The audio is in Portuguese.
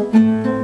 Música